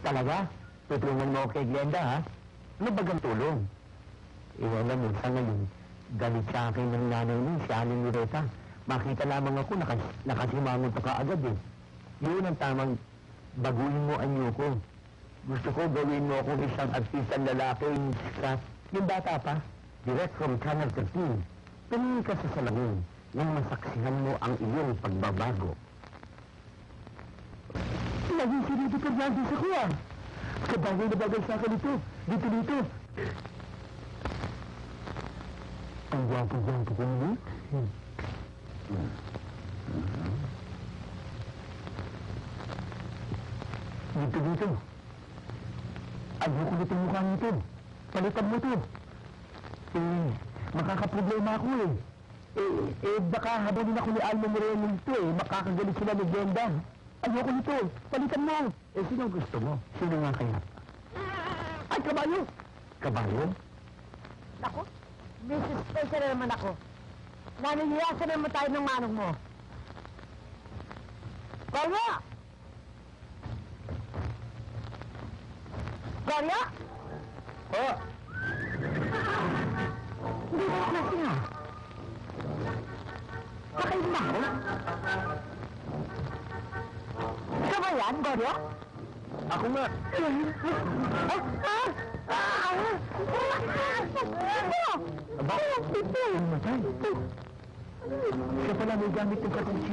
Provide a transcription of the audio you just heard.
Talaga? Tutulungan mo ako kay Glenda, ha? Ano bagang tulong? Eh, alam mo, sa ngayon, galit sa akin ng nanay mo, si Aling Loreta. Makita lamang ako, nakas nakasimangon ka agad eh. Yun ang tamang baguhin mo anyo ko. Gusto ko gawin mo akong isang artistang lalaki yung sa yung bata pa. Direct from Channel 13. Tumingin ka sa salamin nang masaksihan mo ang iyong pagbabago. Laging sinito ka dyan sa kuya. Kabagay na bagay sa akin ito. Dito dito. Ang gwapo-gwapo ko mo. Dito dito. Ayoko nito mukha nito. Palitan mo to. Eh, makakaproblema ako eh. Eh, eh, baka habulin ako ni Alma Moreno nito eh. Makakagalit sila ni Brenda. Ayoko nito. Palitan mo. Eh, sino gusto mo? Sino nga kaya? Ay, kabayo! Kabayo? Ako, Mrs. Special na naman ako. Naniniyasan naman tayo ng manong mo. Gloria! Gloria? Oh! Hindi ko na siya. Kakain ba ako? bạn coi aku à không nghe Kau pernah mengambil tempat kunci?